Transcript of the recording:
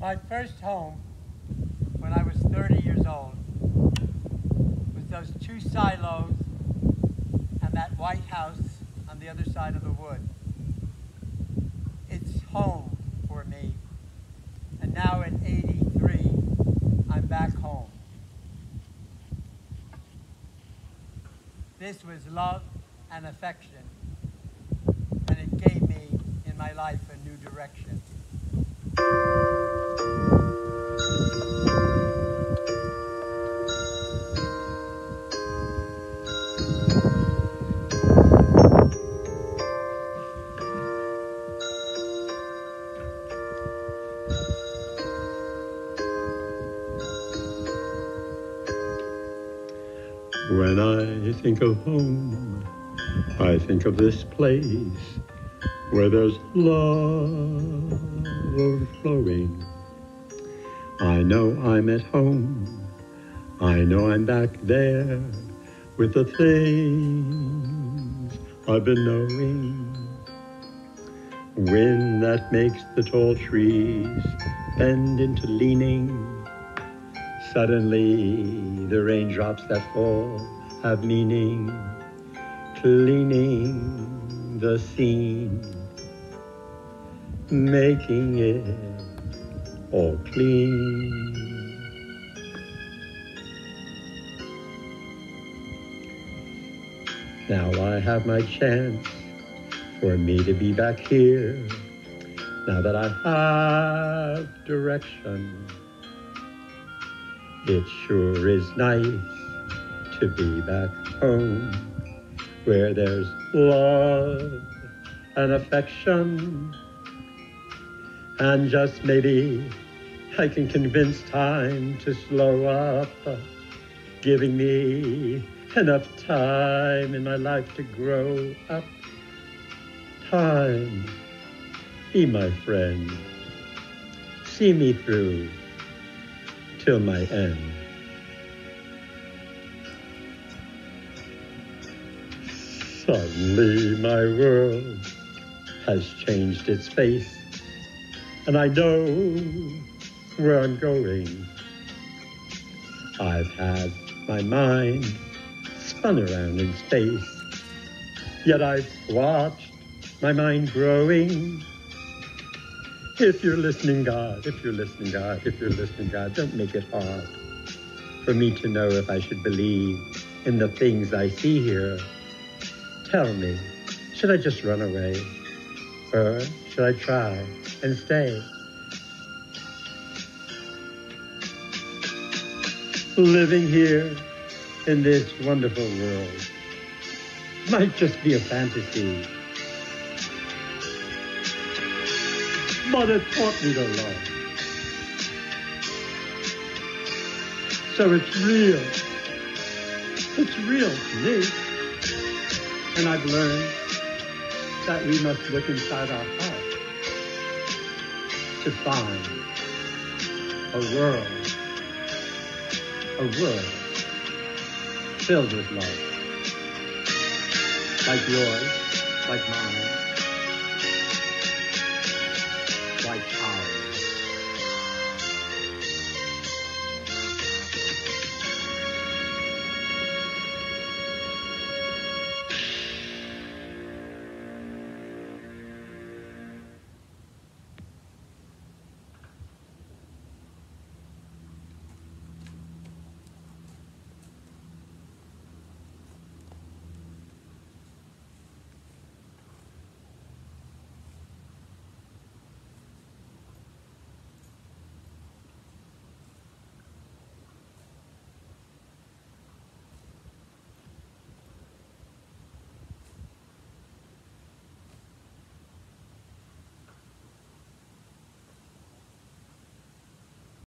My first home, when I was 30 years old, was those two silos and that white house on the other side of the wood. It's home for me. And now at 83, I'm back home. This was love and affection, and it gave me in my life a new direction. When I think of home, I think of this place where there's love overflowing. I know I'm at home. I know I'm back there with the things I've been knowing. Wind that makes the tall trees bend into leaning. Suddenly, the raindrops that fall have meaning, cleaning the scene, making it all clean. Now I have my chance for me to be back here. Now that I have direction. It sure is nice to be back home where there's love and affection. And just maybe I can convince time to slow up, giving me enough time in my life to grow up. Time, be my friend, see me through till my end. Suddenly my world has changed its face, and I know where I'm going. I've had my mind spun around in space, yet I've watched my mind growing if you're listening, God, if you're listening, God, if you're listening, God, don't make it hard for me to know if I should believe in the things I see here. Tell me, should I just run away? Or should I try and stay? Living here in this wonderful world might just be a fantasy. It taught me to love. So it's real. It's real to me. And I've learned that we must look inside our heart to find a world, a world filled with love. Like yours, like mine like ours.